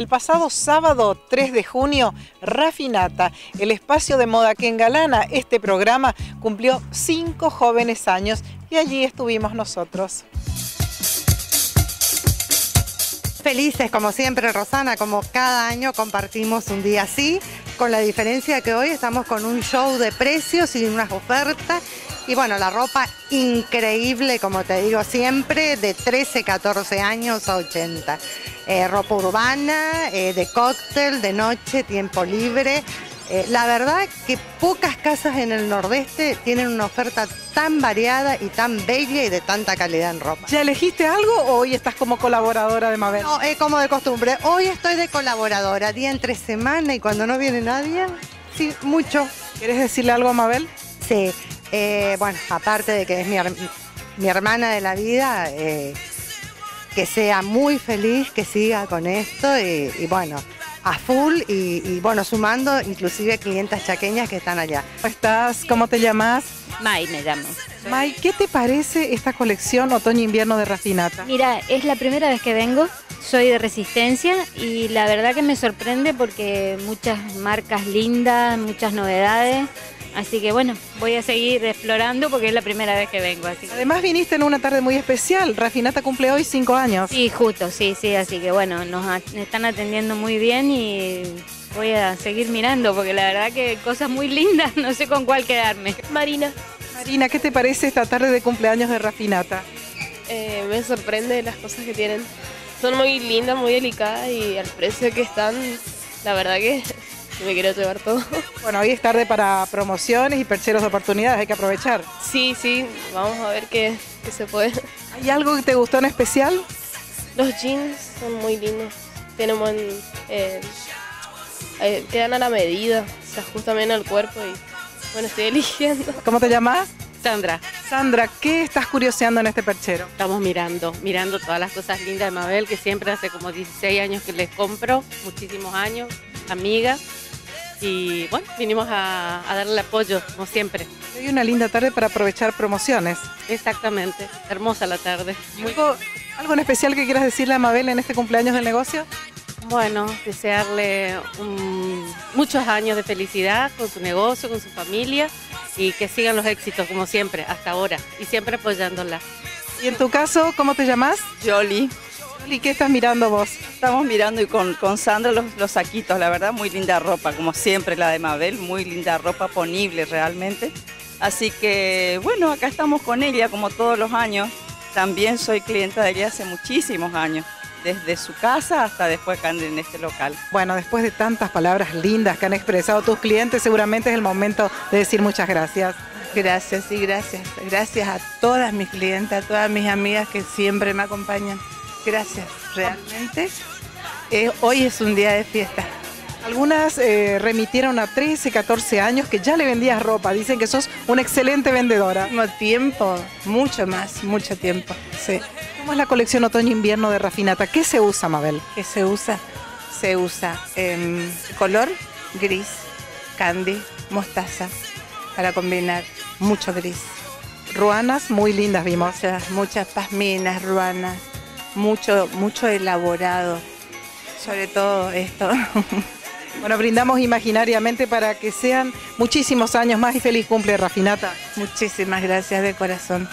El pasado sábado 3 de junio, Rafinata, el espacio de moda que engalana este programa, cumplió cinco jóvenes años y allí estuvimos nosotros. Felices como siempre, Rosana, como cada año compartimos un día así, con la diferencia que hoy estamos con un show de precios y unas ofertas. Y bueno, la ropa increíble, como te digo siempre, de 13, 14 años a 80. Eh, ropa urbana, eh, de cóctel, de noche, tiempo libre. Eh, la verdad que pocas casas en el nordeste tienen una oferta tan variada y tan bella y de tanta calidad en ropa. ¿Ya elegiste algo o hoy estás como colaboradora de Mabel? No, como de costumbre. Hoy estoy de colaboradora, día entre semana y cuando no viene nadie, sí, mucho. ¿Quieres decirle algo a Mabel? Sí, eh, bueno, aparte de que es mi, hermana de la vida, eh, que sea muy feliz, que siga con esto y bueno, a full y, bueno, sumando inclusive clientas chaqueñas que están allá. ¿Cómo estás? ¿Cómo te llamas? May me llamo. May, ¿qué te parece esta colección otoño-invierno de Rafinata? Mira, es la primera vez que vengo, soy de Resistencia y la verdad que me sorprende porque muchas marcas lindas, muchas novedades. Así que bueno, voy a seguir explorando porque es la primera vez que vengo. Así Además viniste en una tarde muy especial. Rafinata cumple hoy cinco años. Sí, justo, sí, sí. Así que bueno, nos están atendiendo muy bien y voy a seguir mirando porque la verdad que cosas muy lindas, no sé con cuál quedarme. Marina. Marina, ¿qué te parece esta tarde de cumpleaños de Rafinata? Eh, me sorprende las cosas que tienen. Son muy lindas, muy delicadas y al precio que están, la verdad que me quiero llevar todo. Bueno, hoy es tarde para promociones y percheros de oportunidades, hay que aprovechar. Sí, sí, vamos a ver qué, se puede. ¿Hay algo que te gustó en especial? Los jeans son muy lindos, tienen buen... Eh, eh, quedan a la medida, se ajustan bien al cuerpo y bueno, estoy eligiendo. ¿Cómo te llamas? Sandra. Sandra, ¿qué estás curioseando en este perchero? Estamos mirando, mirando todas las cosas lindas de Mabel, que siempre hace como 16 años que les compro, muchísimos años, amiga y bueno, vinimos a, darle apoyo, como siempre. Hoy una linda tarde para aprovechar promociones. Exactamente, hermosa la tarde. ¿Algo, en especial que quieras decirle a Mabel en este cumpleaños del negocio? Bueno, desearle muchos años de felicidad con su negocio, con su familia y que sigan los éxitos como siempre, hasta ahora, y siempre apoyándola. ¿Y en tu caso, cómo te llamas? Jolie. ¿Y qué estás mirando vos? Estamos mirando y con, con Sandra los, los, saquitos, la verdad, muy linda ropa, como siempre la de Mabel, muy linda ropa, ponible realmente. Así que bueno, acá estamos con ella como todos los años. También soy clienta de ella hace muchísimos años, desde su casa hasta después acá en este local. Bueno, después de tantas palabras lindas que han expresado tus clientes, seguramente es el momento de decir muchas gracias. Gracias y gracias. Gracias a todas mis clientas, a todas mis amigas que siempre me acompañan. Gracias, realmente. Eh, hoy es un día de fiesta. Algunas eh, remitieron a 13, 14 años que ya le vendías ropa. Dicen que sos una excelente vendedora. No tiempo, mucho más, mucho tiempo. Sí. ¿Cómo es la colección otoño-invierno de Rafinata? ¿Qué se usa, Mabel? ¿Qué se usa? Se usa en color gris, candy, mostaza, para combinar mucho gris. Ruanas muy lindas vimos. Muchas, muchas pasminas, ruanas, mucho, mucho elaborado, sobre todo esto. Bueno, brindamos imaginariamente para que sean muchísimos años más y feliz cumple, Rafinata. Muchísimas gracias de corazón.